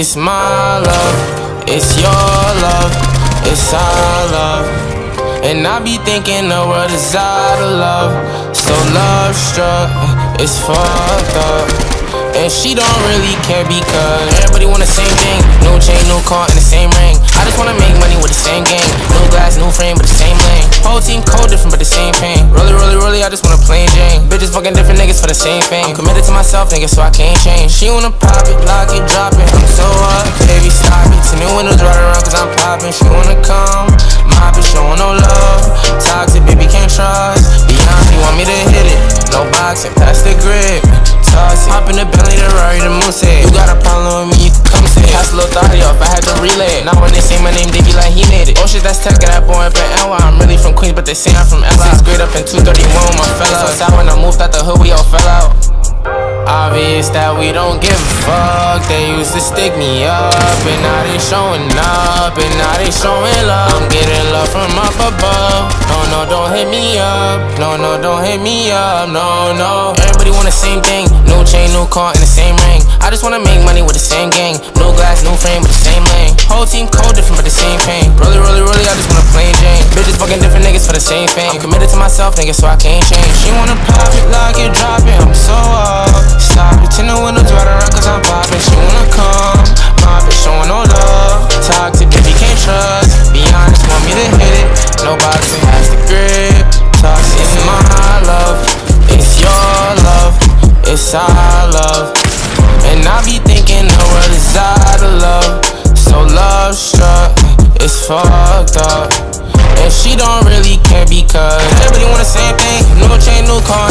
It's my love, it's your love, it's our love. And I be thinking the world is out of love. So love struck, it's fucked up. And she don't really care because everybody want the same thing no car, and the same ring. I just wanna make money with the same gang. New glass, new frame, but the same lane. Whole team cold, different, but the same pain. Really, really, really, I just wanna plain Jane. Bitches fucking different niggas for the same thing. I'm committed to myself, nigga, so I can't change. She wanna pop it, lock it, drop it. I'm so up, baby, stop it. Two new windows right around, cause I'm popping. She wanna come, my bitch showing no love. Toxic, baby, can't trust. Beyond, you want me to hit it. No boxing, pass the grip. Toss it. Hop in the belly, the Rari, the moon said. You got a problem with up in NY. I'm really from Queens, but they say I'm from LA. Grade up in 231, with my fellas. So sad when I moved out the hood, we all fell out. Obvious that we don't give a fuck. They used to stick me up, and now they showing up, and now they showing love. I'm getting love from up above. No, no, don't hit me up. No, no, don't hit me up. No, no. Everybody want the same thing. New chain, new car, and the same ring. I just wanna make money with the same gang. New glass, new frame, with the same lane. Whole team cold, different, but the same pain. Really, really, rolly, I just same thing. I'm committed to myself, nigga, so I can't change. She wanna pop it, lock it, drop it, I'm so off. Stop it, turn the windows right around, cause I'm poppin'. She wanna come, my bitch showing no love. Talk to baby, can't trust. Be honest, want me to hit it. No boxing has the grip. Toxic, it's my love. It's your love. It's our love. And I be thinking the world is out of love. So love struck, it's fucked up she don't really care because everybody want the same thing. New chain, new car,